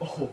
Oh.